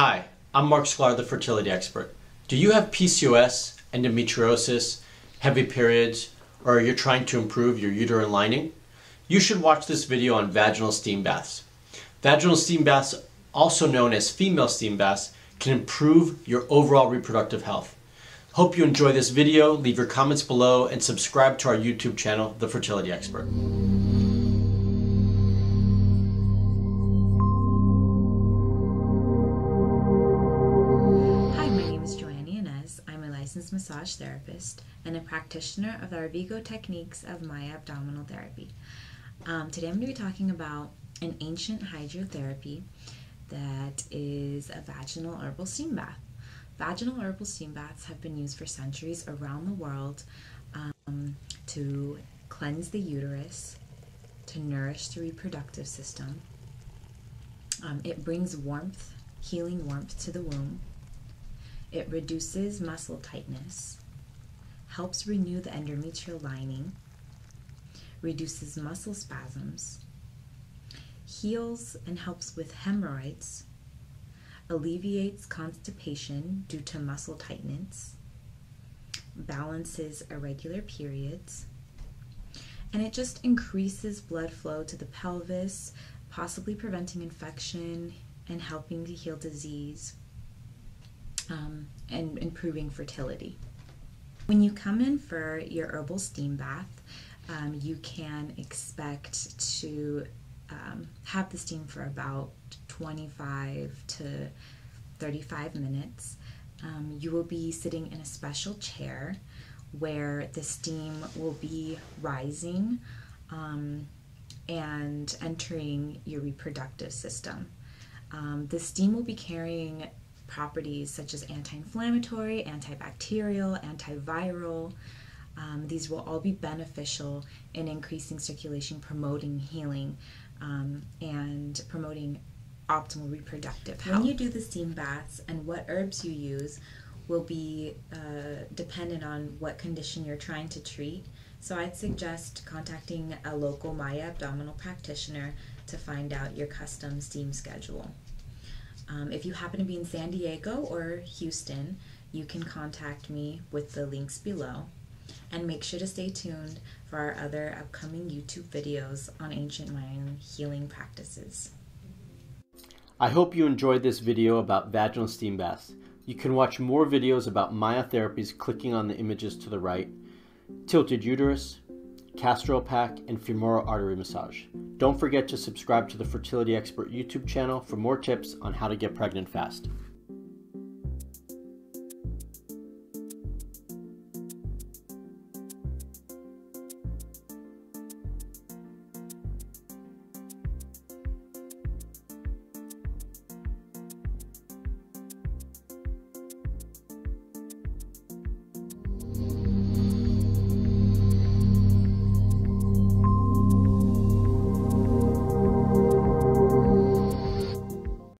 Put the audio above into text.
Hi, I'm Marc Sklar, the fertility expert. Do you have PCOS, endometriosis, heavy periods, or are you're trying to improve your uterine lining? You should watch this video on vaginal steam baths. Vaginal steam baths, also known as female steam baths, can improve your overall reproductive health. Hope you enjoy this video, leave your comments below, and subscribe to our YouTube channel, The Fertility Expert. Licensed massage therapist and a practitioner of the Arvigo techniques of Maya abdominal therapy. Um, today I'm going to be talking about an ancient hydrotherapy that is a vaginal herbal steam bath. Vaginal herbal steam baths have been used for centuries around the world um, to cleanse the uterus, to nourish the reproductive system. Um, it brings warmth, healing warmth to the womb. It reduces muscle tightness, helps renew the endometrial lining, reduces muscle spasms, heals and helps with hemorrhoids, alleviates constipation due to muscle tightness, balances irregular periods, and it just increases blood flow to the pelvis, possibly preventing infection and helping to heal disease um, and improving fertility. When you come in for your herbal steam bath, um, you can expect to um, have the steam for about 25 to 35 minutes. Um, you will be sitting in a special chair where the steam will be rising um, and entering your reproductive system. Um, the steam will be carrying properties such as anti-inflammatory, antibacterial, antiviral. Um, these will all be beneficial in increasing circulation, promoting healing, um, and promoting optimal reproductive health. When you do the steam baths and what herbs you use will be uh, dependent on what condition you're trying to treat. So I'd suggest contacting a local Maya abdominal practitioner to find out your custom steam schedule. Um, if you happen to be in San Diego or Houston, you can contact me with the links below. And make sure to stay tuned for our other upcoming YouTube videos on ancient Mayan healing practices. I hope you enjoyed this video about vaginal steam baths. You can watch more videos about Maya therapies clicking on the images to the right, tilted uterus, castor oil pack, and femoral artery massage. Don't forget to subscribe to the Fertility Expert YouTube channel for more tips on how to get pregnant fast.